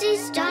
Nancy's dog.